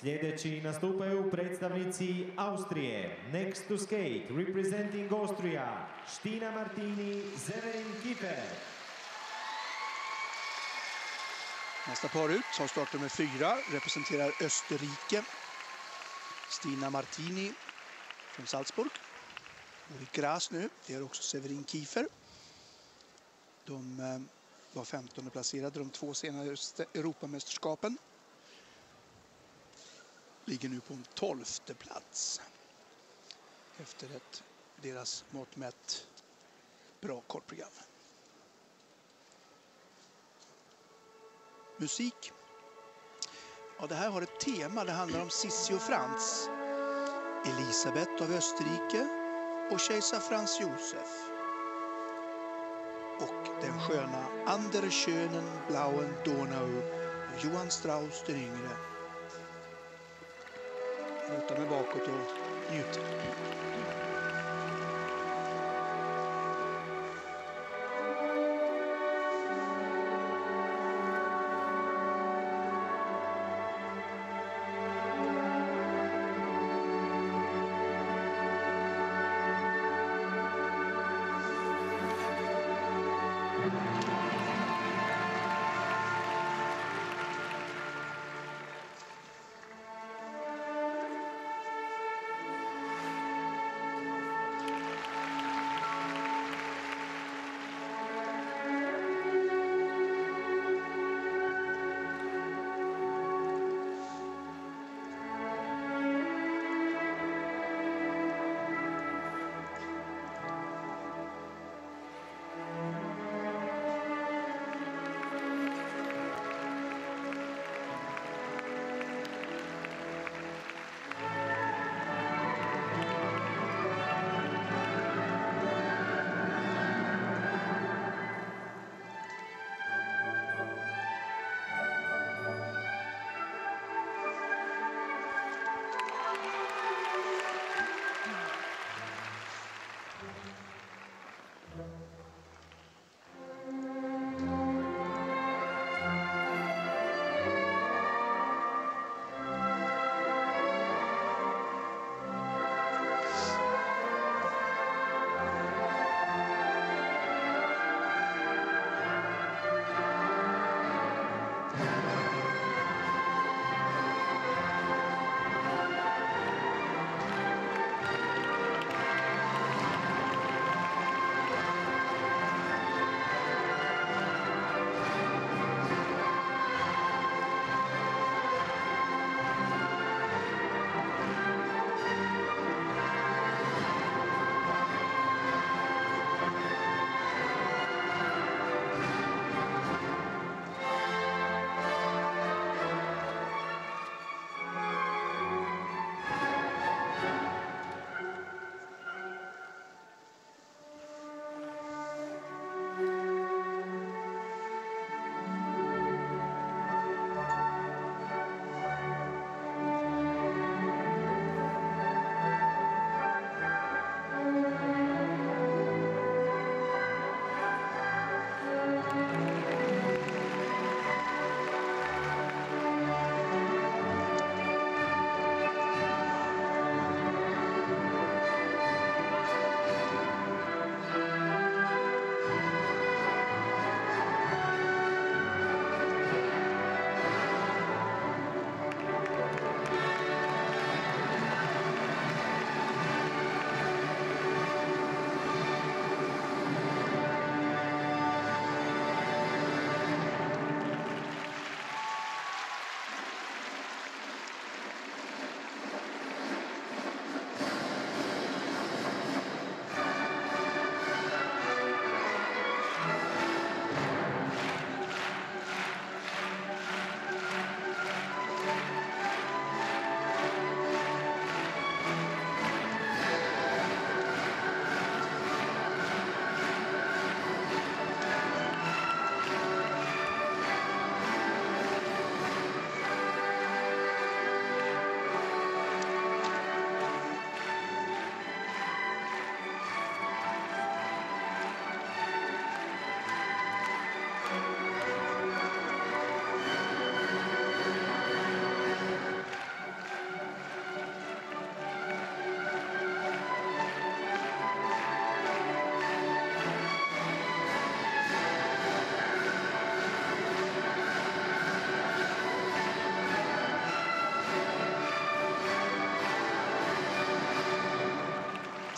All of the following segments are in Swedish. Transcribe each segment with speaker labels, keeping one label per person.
Speaker 1: Sljedeći nastupaju predstavnici Austrije. Next to skate, representing Austria, Ština Martini, Severin Kiefer.
Speaker 2: Nästa par ut har startnummer fyra, representerar Österrike. Stina Martini från Salzburg. Och i gräs nu, det är också Severin Kiefer. De eh, var 15 placerade de två senaste Europamästerskapen. Ligger nu på en tolfte plats. Efter ett deras mått mätt bra kortprogram. Musik. Ja, det här har ett tema. Det handlar om Sissi och Frans. Elisabeth av Österrike och kejsar Frans Josef. Och den sköna Ander Schönen Blauen Donau av Johann Strauss den yngre. Jag bakåt och njuter.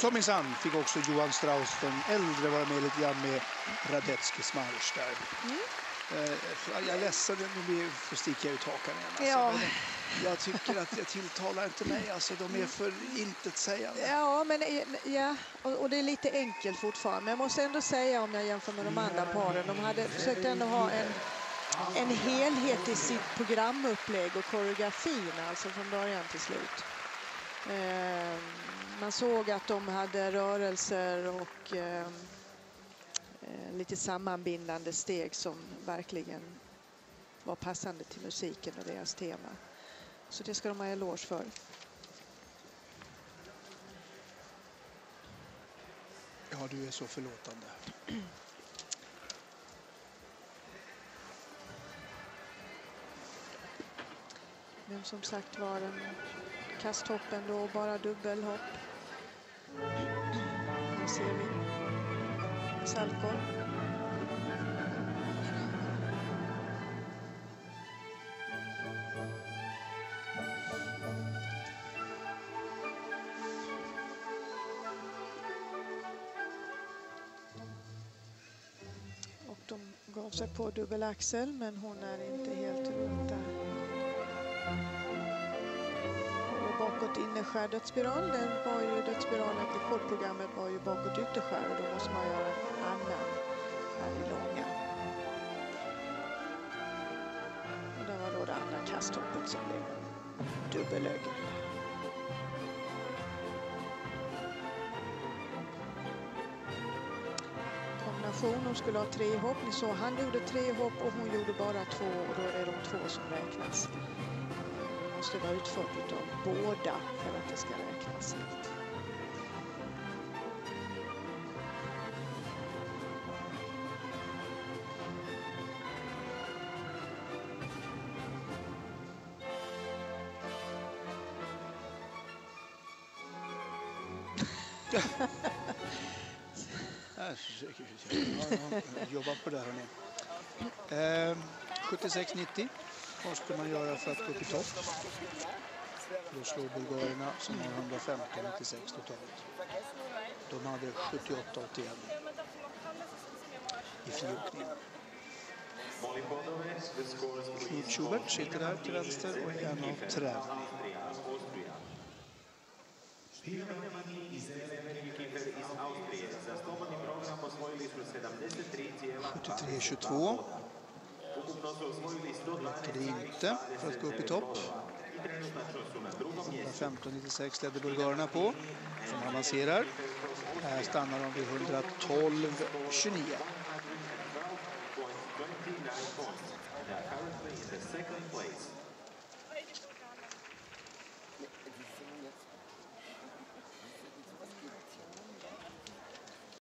Speaker 2: Så minsann fick också Johan Strauss, den äldre, vara med lite grann med Radetzkis marsch där. Mm. Eh, jag är ledsen, nu får sticka ut hakan igen. Alltså. Ja. Jag tycker att det tilltalar inte mig. Alltså, de är för intetsägande.
Speaker 3: Ja, men, ja och, det är lite enkelt fortfarande. Men jag måste ändå säga om jag jämför med de andra paren. De hade försökt ändå ha en, en helhet i sitt programupplägg och koreografin alltså från början till slut. Eh, man såg att de hade rörelser och eh, Eh, lite sammanbindande steg som verkligen var passande till musiken och deras tema. Så det ska de ha eloge för.
Speaker 2: Ja, du är så förlåtande.
Speaker 3: Men som sagt var en kasthoppen då bara dubbelhopp. Här ser vi Salko. Och de gav sig på dubbelaxel, men hon är inte helt runt innerskär dödsspiral. Den var ju dödsspiralen i kortprogrammet var ju bakåt ytterskär och då måste man göra en annan här i långa. Och det var då det andra kasthoppet som blev dubbelögel. Kombination, hon skulle ha tre hopp. Ni såg han gjorde tre hopp och hon gjorde bara två och då är det de två som räknas. Måste vara utfört av båda för att det ska räknas helt.
Speaker 2: Jobba på det hörni. Eh, 76-90 vad ska man göra för att gå upp i topp. Då slog bulgarerna som har 115-96 totalt. De hade 78-81 i friåkning. Knut Schubert sitter där till vänster och är en av tränarna. 73-22. Räcker det inte för att gå upp i topp. 115,96 ledde bulgarerna på, som avancerar. Här stannar de vid 112-29.